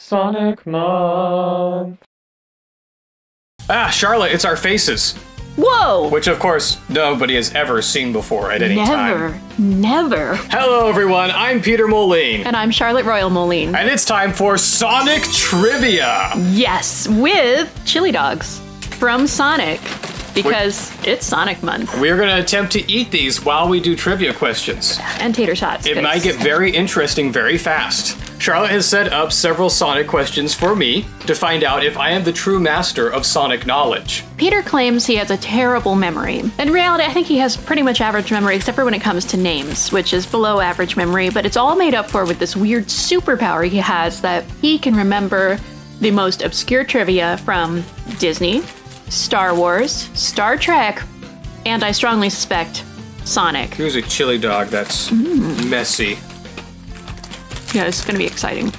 Sonic Month. Ah, Charlotte, it's our faces, Whoa! which of course nobody has ever seen before at any never, time. never. Never. Hello, everyone. I'm Peter Moline, And I'm Charlotte Royal Moline. and it's time for Sonic Trivia. yes, with chili dogs from Sonic because it's Sonic month We are going to attempt to eat these while we do trivia questions. and tater shots. It 'cause- might get very interesting very fast. Charlotte has set up several Sonic questions for me to find out if I am the true master of Sonic knowledge. Peter claims he has a terrible memory. In reality, I think he has pretty much average memory, except for when it comes to names, which is below average memory, but it's all made up for with this weird superpower he has that he can remember the most obscure trivia from Disney, Star Wars, Star Trek, and I strongly suspect Sonic. Here's a chili dog that's mm. messy. Yeah, it's gonna be exciting.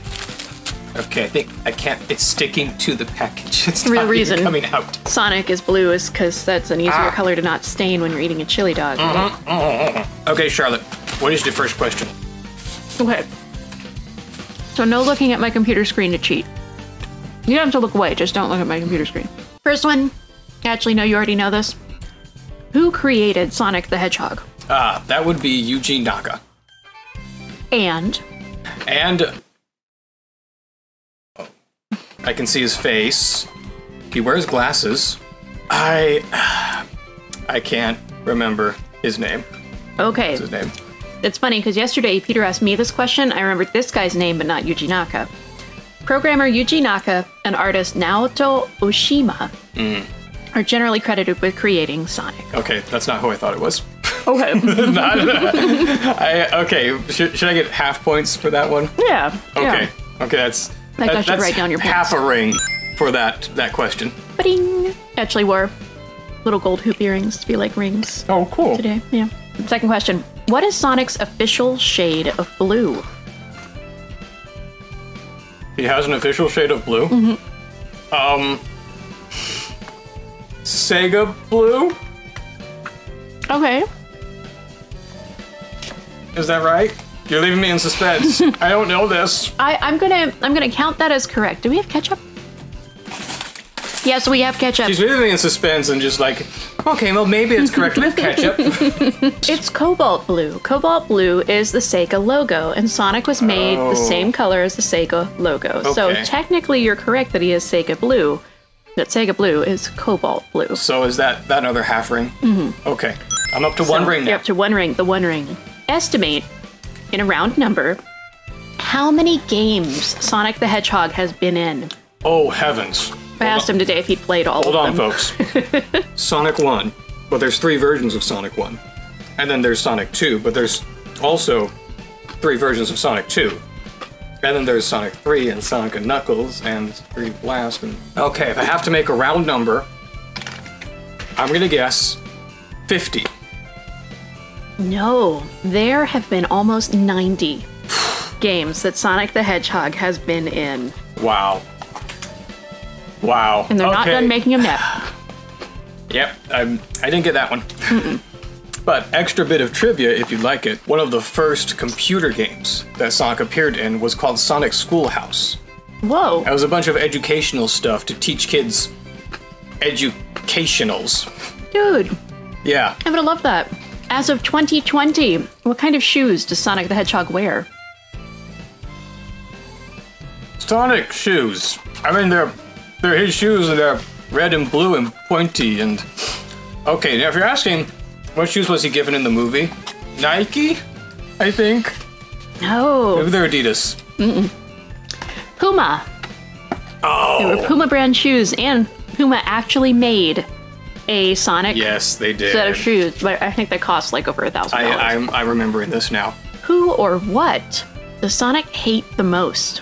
Okay, I think I can't. It's sticking to the package. It's the Real reason. coming out. Sonic is blue is because that's an easier Ah. color to not stain when you're eating a chili dog. Okay, Charlotte, what is your first question? Okay. So no looking at my computer screen to cheat. You don't have to look away, just don't look at my computer screen. First one, actually no, you already know this. Who created Sonic the Hedgehog? Ah, that would be Eugene Naka. And And I can see his face. He wears glasses. I I can't remember his name. okay, What's His name. it's funny because yesterday Peter asked me this question. I remembered this guy's name, but not Yuji Naka. Programmer Yuji Naka and artist Naoto Oshima mm. are generally credited with creating Sonic. Okay, that's not who I thought it was. Okay. I okay. Should, should I get half points for that one? yeah. Okay. Yeah. Okay, that's Like I that- should that's write down your half a ring for that that question. Ba-ding. Actually wore little gold hoop earrings to be like rings Oh, cool. today. Yeah. Second question. What is Sonic's official shade of blue? He has an official shade of blue. Mm-hmm. Um, Sega blue. Okay. Is that right? You're leaving me in suspense. I don't know this. I, I'm gonna I'm gonna count that as correct. Do we have ketchup? Yes, we have ketchup. She's leaving me in suspense and just like, okay, well maybe it's correct with ketchup. It's cobalt blue. Cobalt blue is the Sega logo, and Sonic was made Oh. the same color as the Sega logo. So technically, you're correct that he is Sega blue. That Sega blue is cobalt blue. so is that that another half ring? Mm-hmm. Okay, I'm up to one ring now. You're up to one ring. The one ring. Estimate in a round number how many games Sonic the Hedgehog has been in. Oh heavens! I asked him today if he'd played all of them. Hold of on, them. folks. Sonic 1, but there's three versions of Sonic 1. And then there's Sonic 2, but there's also three versions of Sonic 2. And then there's Sonic 3 and Sonic and Knuckles and 3 Blast and Okay, if I have to make a round number, I'm gonna guess 50. No, there have been almost 90 games that Sonic the Hedgehog has been in. Wow. Wow. And they're not done making them yet. Yep, I'm, I didn't get that one. but extra bit of trivia, if you'd like it. One of the first computer games that Sonic appeared in was called Sonic Schoolhouse. Whoa. It was a bunch of educational stuff to teach kids educationals. Dude, Yeah. I would have loved that. As of 2020, what kind of shoes does Sonic the Hedgehog wear? Sonic shoes. I mean, they're they're his shoes and they're red and blue and pointy and. Okay, now if you're asking, what shoes was he given in the movie? Nike, I think. No. Maybe they're Adidas. Puma. Oh. They were Oh. Puma brand shoes, and Puma actually made a Sonic Yes, they did. set of shoes, but I think they cost like over a thousand I, dollars. I'm, I'm remembering this now. Who or what does Sonic hate the most?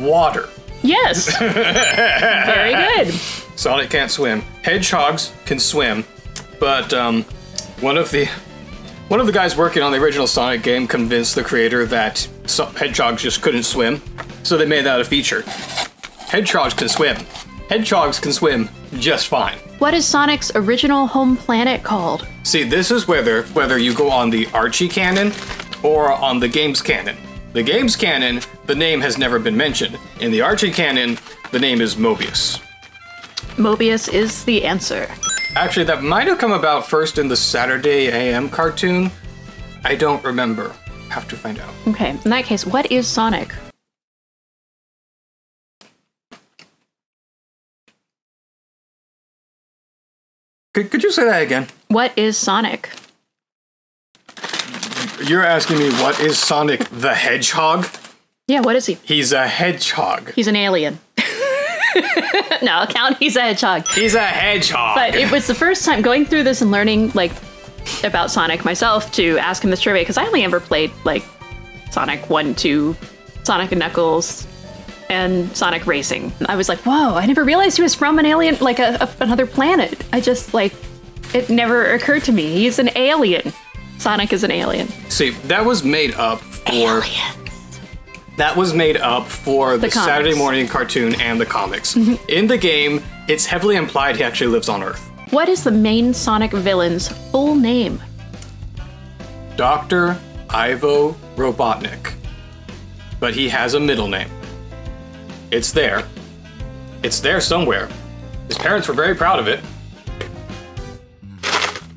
Water. Yes. Very good. Sonic can't swim. Hedgehogs can swim, but um, one of the one of the guys working on the original Sonic game convinced the creator that so- hedgehogs just couldn't swim, so they made that a feature. Hedgehogs can swim. Hedgehogs can swim just fine. What is Sonic's original home planet called? See, this is whether whether you go on the Archie canon or on the games canon. the game's canon, the name has never been mentioned. In the Archie canon, the name is Mobius. Mobius is the answer. Actually, that might have come about first in the Saturday AM cartoon. I don't remember. Have to find out. Okay, in that case, what is Sonic? Could, could you say that again? What is Sonic? You're asking me what is Sonic the Hedgehog? Yeah, what is he? He's a hedgehog. He's an alien. no, I'll count he's a hedgehog. He's a hedgehog. But it was the first time going through this and learning like about Sonic myself to ask him this trivia because I only ever played like Sonic 1, 2, Sonic and Knuckles, and Sonic Racing. I was like, whoa, I never realized he was from an alien, like a, a- another planet. I just like, it never occurred to me. He's an alien. Sonic is an alien. See, that was made up for Alien. that was made up for the, The. Mm-hmm. Saturday morning cartoon and the comics. In the game, it's heavily implied he actually lives on Earth. What is the main Sonic villain's full name? Dr. Ivo Robotnik. But he has a middle name. It's there. It's there somewhere. His parents were very proud of it.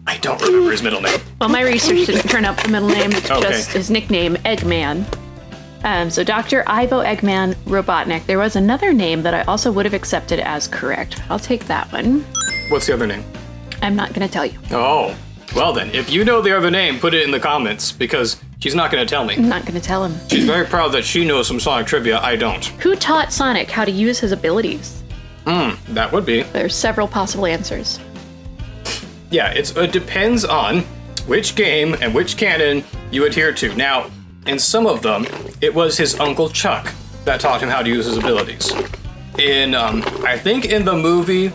I don't remember his middle name. Well, my research didn't turn up the middle name, Okay. just his nickname, Eggman. Um, so Dr. Ivo Eggman Robotnik. There was another name that I also would have accepted as correct. I'll take that one. What's the other name? I'm not going to tell you. Oh, well then, if you know the other name, put it in the comments because she's not going to tell me. I'm not going to tell him. She's very proud that she knows some Sonic trivia. I don't. Who taught Sonic how to use his abilities? Hmm, that would be. There's several possible answers. Yeah, it's, it depends on which game and which canon you adhere to. Now, in some of them, it was his uncle Chuck that taught him how to use his abilities. In, um, I think in the movie,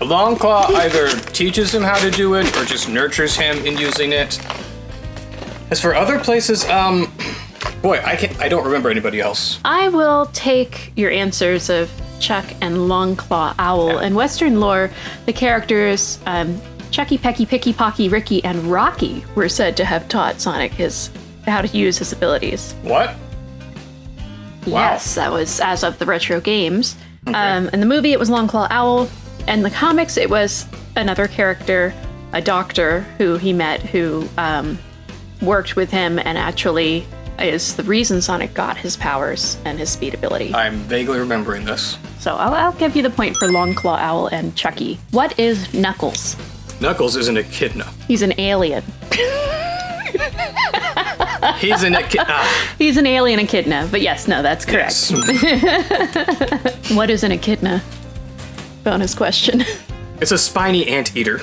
Longclaw either teaches him how to do it or just nurtures him in using it. As for other places, um, boy, I can't, I don't remember anybody else. I will take your answers of Chuck and Longclaw Owl. In Western lore, the characters um, Chucky, Pecky, Picky, Pocky, Ricky, and Rocky were said to have taught Sonic his how to use his abilities. What? Wow. Yes, that was as of the retro games. Um, in the movie, it was Longclaw Owl. In the comics, it was another character, a doctor who he met who um, worked with him and actually is the reason Sonic got his powers and his speed ability. I'm vaguely remembering this. So I'll, I'll give you the point for Longclaw Owl and Chucky. What is Knuckles? Knuckles is an echidna. He's an alien. He's an echidna. Ah, He's an alien echidna, but yes, no, that's correct. yes. What is an echidna? Bonus question. It's a spiny anteater.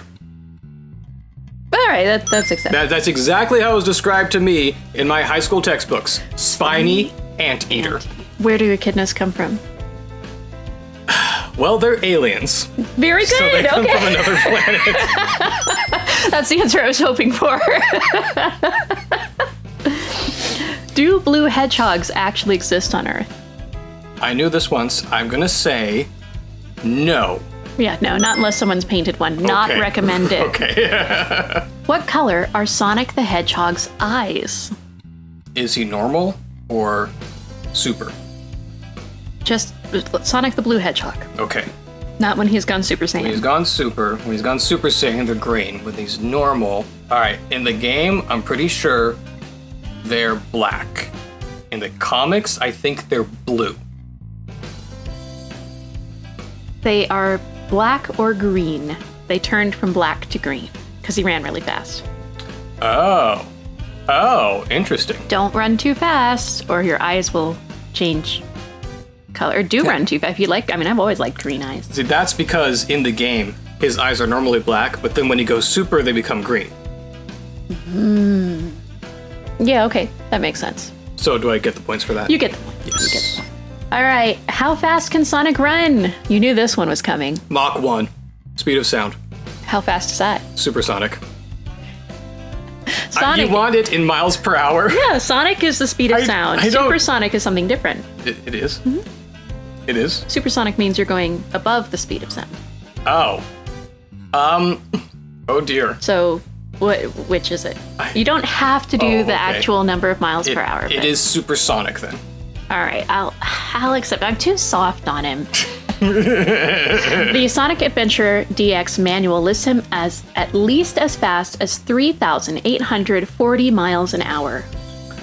All right, that, that's acceptable. That, that's exactly how it was described to me in my high school textbooks. Spiny anteater. Where do echidnas come from? Well, they're aliens, Very good. so they come okay, from another planet. that's the answer I was hoping for. do blue hedgehogs actually exist on Earth? I knew this once. I'm gonna say no. Yeah, no, not unless someone's painted one. Not Okay. recommended. Okay. What color are Sonic the Hedgehog's eyes? Is he normal or super? Just Sonic the Blue Hedgehog. Okay. Not when he's gone Super When he's Saiyan. gone super, when he's gone super saiyan, they're green. When he's normal, all right. In the game, I'm pretty sure they're black. In the comics, I think they're blue. They are black or green. They turned from black to green because he ran really fast. Oh. Oh, interesting. Don't run too fast, or your eyes will change color. Or do run too fast if you like. I mean, I've always liked green eyes. See, that's because in the game, his eyes are normally black, but then when he goes super, they become green. Hmm. Yeah, okay, that makes sense. So do I get the points for that? You get the point. yes. All right, how fast can Sonic run? You knew this one was coming. Mach 1. Speed of sound. How fast is that? Supersonic. Uh, Sonic. you want it in miles per hour? yeah, Sonic is the speed of I- sound. I Supersonic is something different. It, it is? Mm-hmm. It is? Supersonic means you're going above the speed of sound. Oh. Um. Oh dear. So What, which is it? You don't have to do Oh, the okay. actual number of miles It- per hour. it but- is supersonic then. All right, I'll I'll accept. I'm too soft on him. the Sonic Adventure DX manual lists him as at least as fast as 3,840 miles an hour.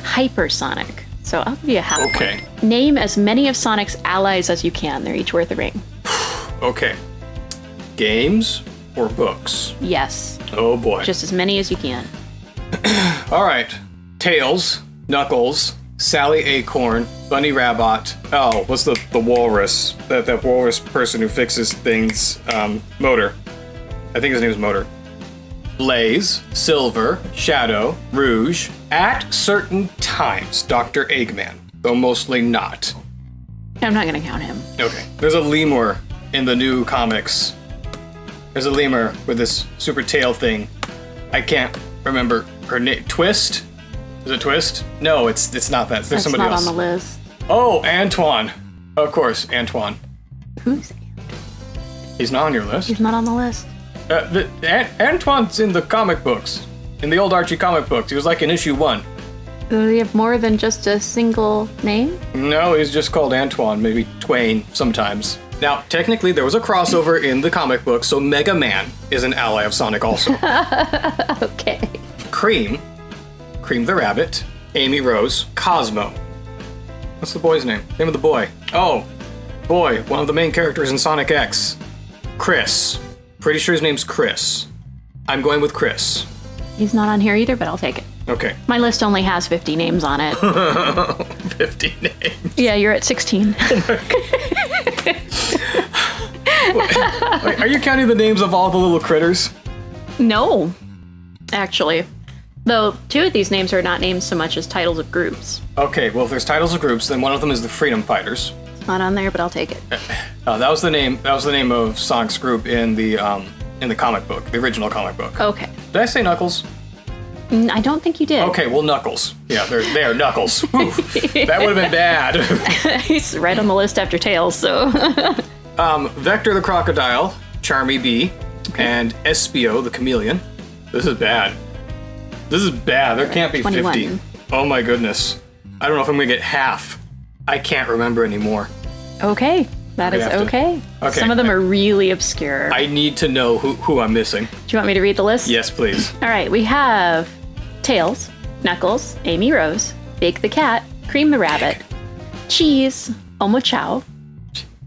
Hypersonic. So I'll give you a half. point. Okay. Name as many of Sonic's allies as you can. They're each worth a ring. Okay. Games or books? Yes, Oh boy. just as many as you can. All right. Tails, Knuckles, Sally Acorn, Bunny Rabbit. Oh, what's the the walrus? That that walrus person who fixes things. Um, Motor. I think his name is Motor. Blaze, Silver, Shadow, Rouge. At certain times, Doctor Eggman, though mostly not. I'm not gonna count him. Okay. There's a lemur in the new comics. There's a lemur with this super tail thing. I can't remember her name. Twist? Is it Twist? No, it's it's not that. There's That's somebody not else. on the list. Oh, Antoine. Of course, Antoine. Who's He's not on your list. he's not on the list? Uh, the, An- Antoine's in the comic books. In the old Archie comic books. He was like in issue one. Do we have more than just a single name? No, he's just called Antoine, maybe Twain sometimes. Now, technically, there was a crossover in the comic book, so Mega Man is an ally of Sonic also. Okay. Cream, Cream the Rabbit, Amy Rose, Cosmo. What's the boy's name? Name of the boy. Oh, boy, one of the main characters in Sonic X. Chris. Pretty sure his name's Chris. I'm going with Chris. He's not on here either, but I'll take it. Okay. My list only has 50 names on it. 50 names. yeah, you're at 16. Wait, are you counting the names of all the little critters? no, actually. Though two of these names are not named so much as titles of groups. Okay, well, if there's titles of groups, then one of them is the Freedom Fighters. It's not on there, but I'll take it. Uh, that was the name. That was the name of Sonic's group in the um, in the comic book, the original comic book. Okay. Did I say Knuckles? N- I don't think you did. Okay, well, Knuckles. Yeah, they're there, Knuckles. That would have been bad. He's right on the list after Tails, so. um, Vector the crocodile, Charmy Bee, and Espio the chameleon. This is bad. This is bad. There can't be 21. 50. Oh my goodness. I don't know if I'm gonna get half. I can't remember anymore. okay. That is have to- okay. Okay. Some of them are really obscure. I need to know who, who I'm missing. Do you want me to read the list? Yes, please. All right, we have Tails, Knuckles, Amy Rose, Big the Cat, Cream the Rabbit, Cheese, Omochao,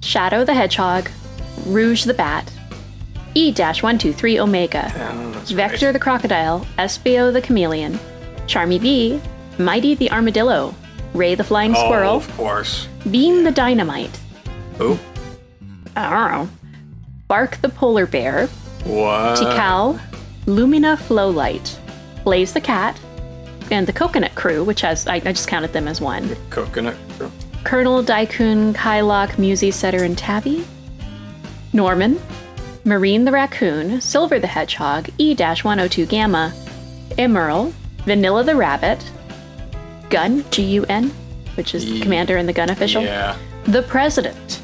Shadow the Hedgehog, Rouge the Bat, E-123 Omega, Oh, Vector right. the Crocodile, Espio the Chameleon, Charmy Bee, Mighty the Armadillo, Ray the Flying Oh, Squirrel, of course. Bean the Dynamite, Who? I don't know, Bark the Polar Bear, What? Tikal, Lumina Flowlight, Blaze the Cat, and the Coconut Crew, which has, I, I just counted them as one. The Coconut. Crew. Colonel Daikun, Kylok, Mushi, Setter, and Tabby. Norman, Marine the Raccoon, Silver the Hedgehog, E 102 Gamma, Emerald, Vanilla the Rabbit, Gun, G U N, which is the commander and the gun official, Yeah. the President,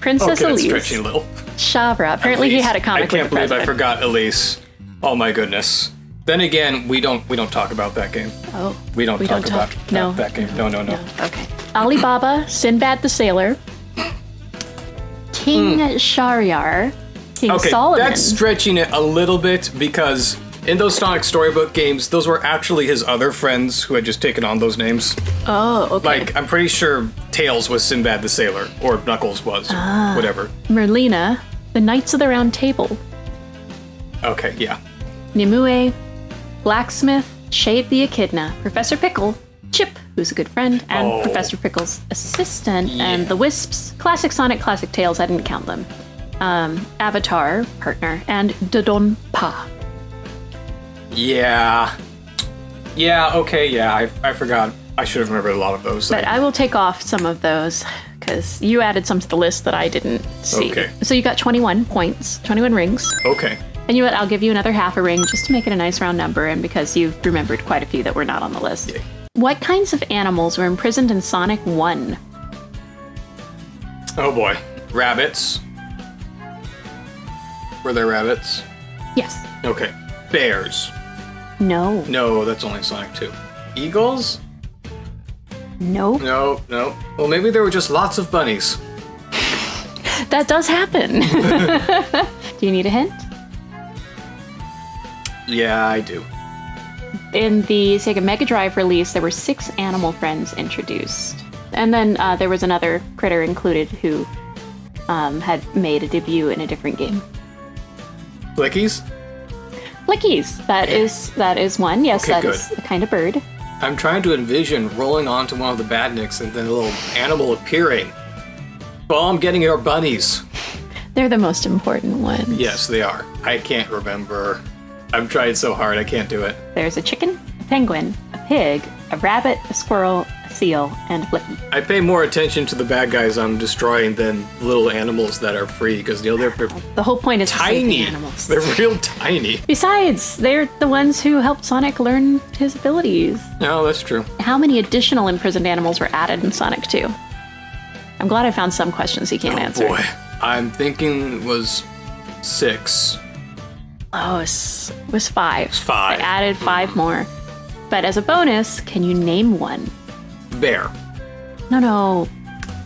Princess oh, Okay, that's Elise, stretching a little. Shahra. Apparently, he had a comic I can't believe I forgot Elise. Oh my goodness. Then again, we don't we don't talk about that game. Oh, We don't we talk don't about talk. No, that game. No, no, no. no. Okay. Alibaba, Sinbad the Sailor, King hmm. Shahryar, King Okay, Solomon. that's stretching it a little bit because in those Sonic Storybook games, those were actually his other friends who had just taken on those names. oh, okay. Like, I'm pretty sure Tails was Sinbad the Sailor, or Knuckles was, Ah. whatever. Merlina, the Knights of the Round Table, Okay, yeah. Nimue, Blacksmith, Shade the Echidna, Professor Pickle, Chip, who's a good friend, and Oh. Professor Pickle's assistant, Yeah. and the Wisps, classic Sonic, classic Tails, I didn't count them. Um, Avatar, partner, and Dodon Pa. Yeah. Yeah, okay, yeah, I, I forgot. I should have remembered a lot of those. But I will take off some of those because you added some to the list that I didn't see. Okay. So you got 21 points, 21 rings. okay. And you know what? I'll give you another half a ring just to make it a nice round number and because you've remembered quite a few that were not on the list. Yay. What kinds of animals were imprisoned in Sonic 1? Oh boy. Rabbits. Were there rabbits? Yes. Okay. Bears. No. No, that's only Sonic 2. Eagles? No. No, no. Well, maybe there were just lots of bunnies. That does happen. Do you need a hint? Yeah, I do. In the Sega Mega Drive release, there were six animal friends introduced. And then uh, there was another critter included who um, had made a debut in a different game. Flickies? Lickies. That is that is one. Yes, Okay, that good. is a kind of bird. I'm trying to envision rolling onto one of the badniks and then a little animal appearing. All I'm getting are bunnies. They're the most important ones. Yes, they are. I can't remember. I've tried so hard, I can't do it. There's a chicken, a penguin, a pig, a rabbit, a squirrel, a seal, and flicky. I pay more attention to the bad guys I'm destroying than little animals that are free because you know they're, they're The whole point is tiny. animals. They're real tiny. Besides, they're the ones who helped Sonic learn his abilities. No, that's true. How many additional imprisoned animals were added in Sonic 2? I'm glad I found some questions he can't oh, answer. Boy, I'm thinking it was six. Oh, it was, it was five. five. They added five more. But as a bonus, can you name one? Bear. No, no.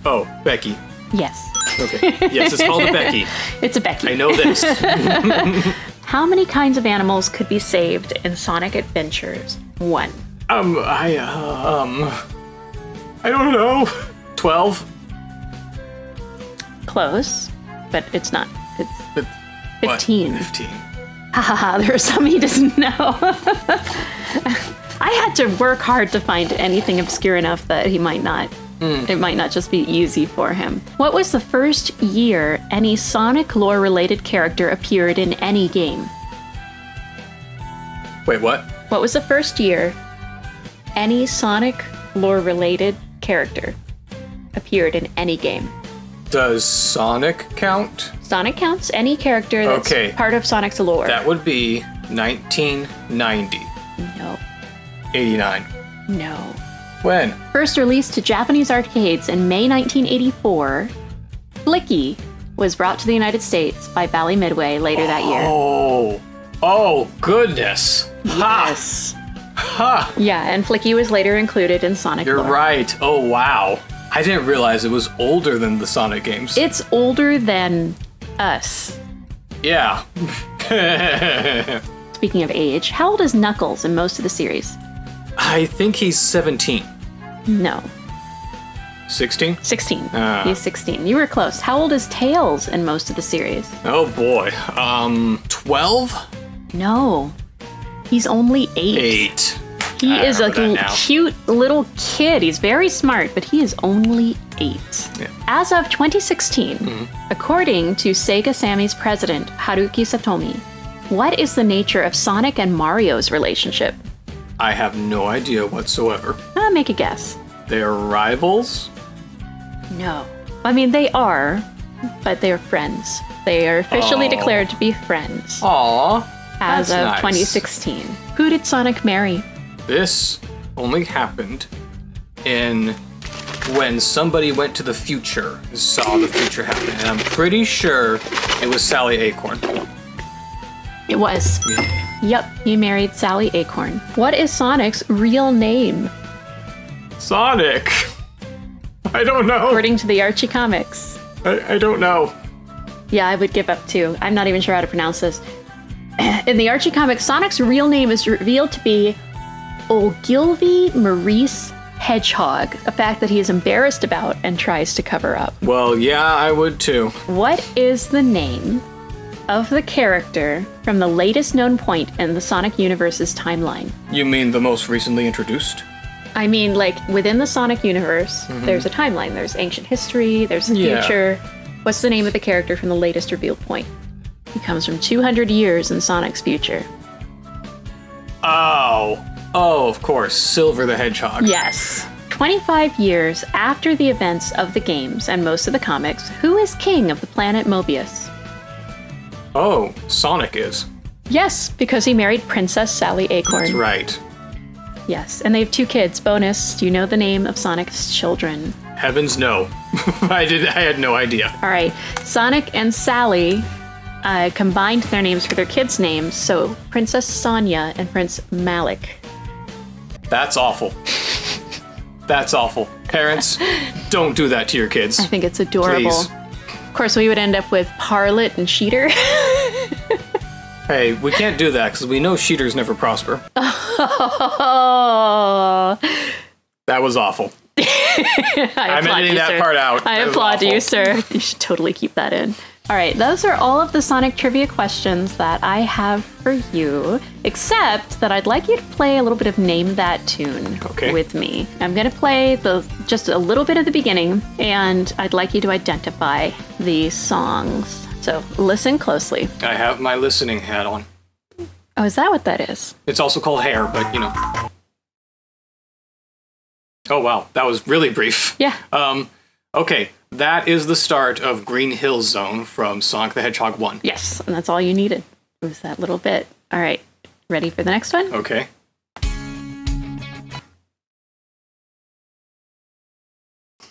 Oh, Becky. Yes. Okay. Yes, it's called a Becky. It's a Becky. I know this. How many kinds of animals could be saved in Sonic Adventures 1? Um, I, uh, um, I don't know. 12? Close, but it's not. It's But what? 15. 15. Haha, there are some he doesn't know. I had to work hard to find anything obscure enough that he might not. Hmm. It might not just be easy for him. What was the first year any Sonic lore related character appeared in any game? Wait, what? What was the first year any Sonic lore related character appeared in any game? Does Sonic count? Sonic counts any character that's Okay. part of Sonic's lore. That would be 1990. no, 89. no. When? First released to Japanese arcades in May 1984, Flicky was brought to the United States by Bally Midway later that year. Oh. Oh, goodness. Ha! Yes. Ha! Yeah, and Flicky was later included in Sonic You're lore. right. Oh, wow. I didn't realize it was older than the Sonic games. It's older than us. yeah. Speaking of age, how old is Knuckles in most of the series? I think he's 17. No, 16? 16. Ah. He's 16. You were close. How old is Tails in most of the series? Oh boy. Um, 12? No. He's only 8. 8. He I is a now. cute little kid. He's very smart, but he is only 8. Yeah. Mm-hmm. As of 2016, according to Sega Sammy's president, Haruki Satomi, what is the nature of Sonic and Mario's relationship? I have no idea whatsoever. Uh, make a guess. They're rivals? No. I mean, they are, but they're friends. They are officially Oh. declared to be friends Aw. as of nice. 2016. Who did Sonic marry? This only happened in when somebody went to the future, and saw the future happen, and I'm pretty sure it was Sally Acorn. It was. Yep, he married Sally Acorn. What is Sonic's real name? Sonic. I don't know. According to the Archie comics. I, I don't know. Yeah, I would give up too. I'm not even sure how to pronounce this. In the Archie comics, Sonic's real name is revealed to be Ogilvy Maurice Hedgehog, a fact that he is embarrassed about and tries to cover up. Well, yeah, I would too. What is the name of the character from the latest known point in the Sonic universe's timeline? You mean the most recently introduced? I mean, like within the Sonic universe, there's a timeline. There's ancient history, there's the Mm-hmm. Yeah. future. What's the name of the character from the latest revealed point? He comes from 200 years in Sonic's future. Oh. Oh, of course. Silver the Hedgehog. Yes. 25 years after the events of the games and most of the comics, who is king of the planet Mobius? Oh, Sonic is. Yes, because he married Princess Sally Acorn. That's right. Yes, and they have two kids. Bonus, do you know the name of Sonic's children? Heavens no. I did I had no idea. All right, Sonic and Sally uh, combined their names for their kids' names. So Princess Sonia and Prince Manik. That's awful. That's awful. Parents, don't do that to your kids. I think it's adorable. Please. Of course, we would end up with Parlet and Sheeter. Hey, we can't do that because we know cheaters never prosper. oh, That was awful. I I'm applaud editing you, that sir. part out. I That applaud you, sir. You should totally keep that in. All right, those are all of the Sonic trivia questions that I have for you, except that I'd like you to play a little bit of Name That Tune Okay. with me. I'm going to play the just a little bit of the beginning, and I'd like you to identify the songs. So listen closely. I have my listening hat on. Oh, is that what that is? It's also called hair, but you know. Oh wow, that was really brief. Yeah. Um, okay, that is the start of Green Hill Zone from Sonic the Hedgehog 1. Yes, and that's all you needed. It was that little bit. All right, ready for the next one? Okay.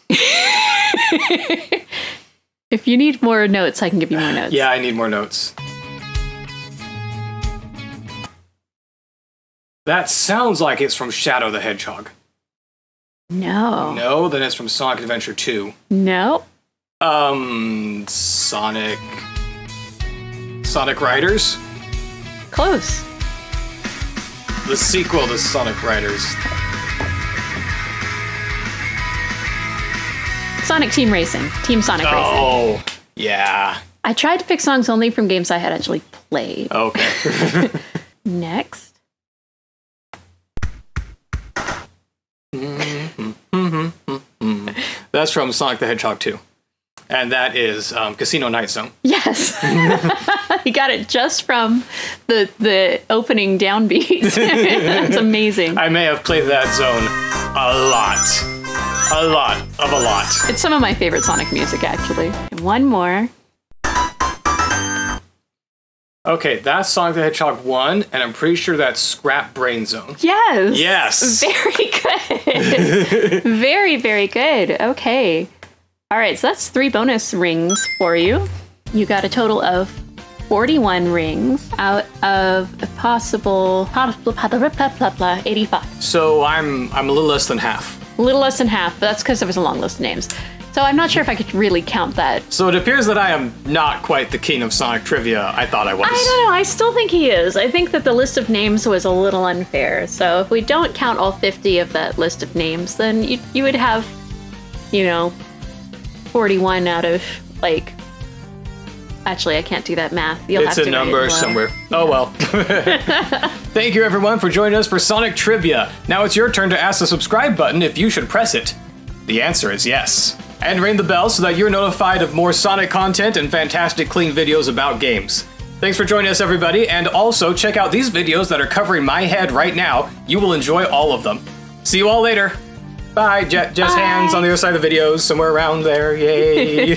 If you need more notes, I can give you more notes. Yeah, I need more notes. That sounds like it's from Shadow the Hedgehog. No. No, then it's from Sonic Adventure 2. No. Um, Sonic. Sonic Riders? Close. The sequel to Sonic Riders. Sonic Team Racing. Team Sonic Racing. Oh, yeah. I tried to pick songs only from games I had actually played. Okay. Next. That's from Sonic the Hedgehog 2. And that is um, Casino Night Zone. Yes. you got it just from the the opening downbeat. That's amazing. I may have played that zone a lot. A lot of a lot. It's some of my favorite Sonic music, actually. And one more. Okay, that's Sonic the Hedgehog 1, and I'm pretty sure that's Scrap Brain Zone. Yes. Yes. Very good. very, very good. Okay. All right, so that's three bonus rings for you. You got a total of 41 rings out of a possible 85. So I'm I'm a little less than half. A little less than half, but that's because there was a long list of names. So I'm not sure if I could really count that. So it appears that I am not quite the king of Sonic trivia I thought I was. I don't know. I still think he is. I think that the list of names was a little unfair. So if we don't count all 50 of that list of names, then you, you would have, you know, 41 out of like. Actually, I can't do that math. You'll It's have a to write it number somewhere. Oh well. Thank you everyone for joining us for Sonic Trivia. Now it's your turn to ask the subscribe button if you should press it. The answer is yes. And ring the bell so that you're notified of more Sonic content and fantastic clean videos about games. Thanks for joining us everybody, and also check out these videos that are covering my head right now. You will enjoy all of them. See you all later. Bye. Je- just Bye. hands on the other side of the videos, somewhere around there. Yay.